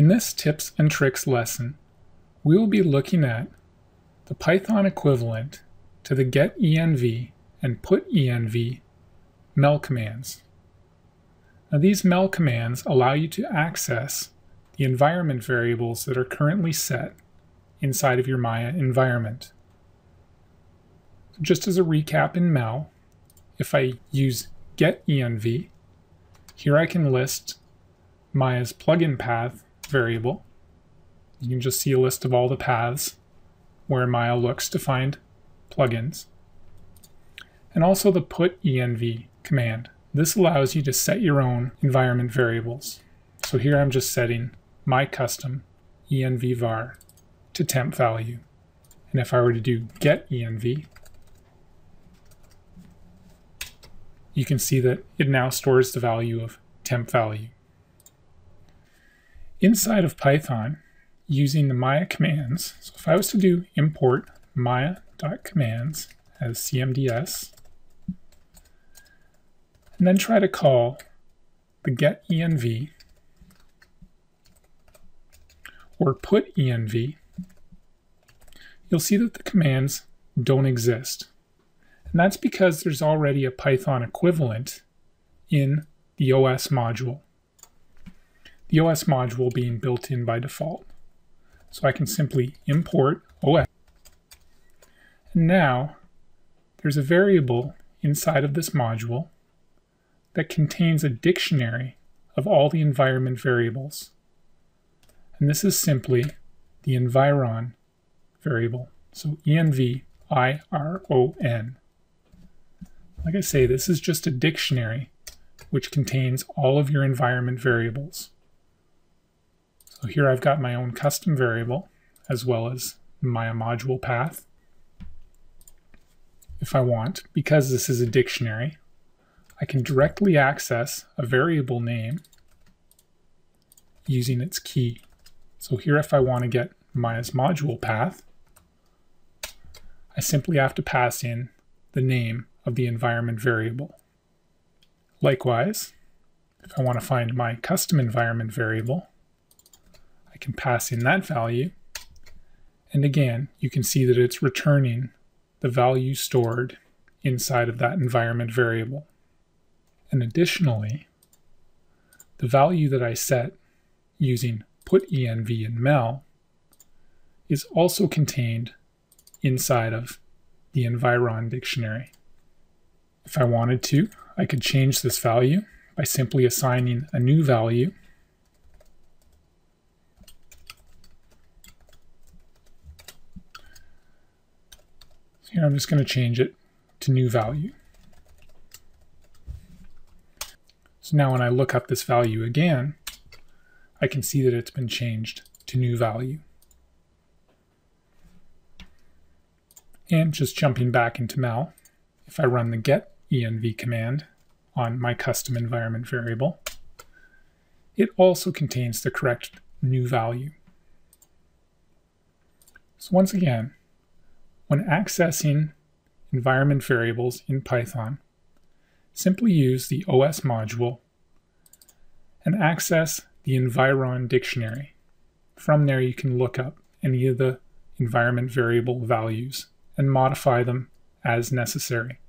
In this tips and tricks lesson, we will be looking at the Python equivalent to the getenv and putenv mel commands. Now these mel commands allow you to access the environment variables that are currently set inside of your Maya environment. Just as a recap in mel, if I use getenv, here I can list Maya's plugin path variable. You can just see a list of all the paths where Maya looks to find plugins. And also the putenv command. This allows you to set your own environment variables. So here I'm just setting my custom env var to temp value. And if I were to do get env, you can see that it now stores the value of temp value. Inside of Python, using the Maya commands, so if I was to do import maya.commands as cmds, and then try to call the get env or put env, you'll see that the commands don't exist. And that's because there's already a Python equivalent in the OS module. The OS module being built in by default. So I can simply import OS. And now there's a variable inside of this module that contains a dictionary of all the environment variables. And this is simply the environ variable. So env I-R-O-N. Like I say, this is just a dictionary which contains all of your environment variables. So here I've got my own custom variable as well as my module path. If I want, because this is a dictionary, I can directly access a variable name using its key. So here if I want to get Maya's module path, I simply have to pass in the name of the environment variable. Likewise, if I want to find my custom environment variable, can pass in that value. And again, you can see that it's returning the value stored inside of that environment variable. And additionally, the value that I set using putenv and mel is also contained inside of the environ dictionary. If I wanted to, I could change this value by simply assigning a new value Here I'm just going to change it to new value. So now when I look up this value again, I can see that it's been changed to new value. And just jumping back into Mel, if I run the get env command on my custom environment variable, it also contains the correct new value. So once again, when accessing environment variables in Python, simply use the OS module and access the environ dictionary. From there, you can look up any of the environment variable values and modify them as necessary.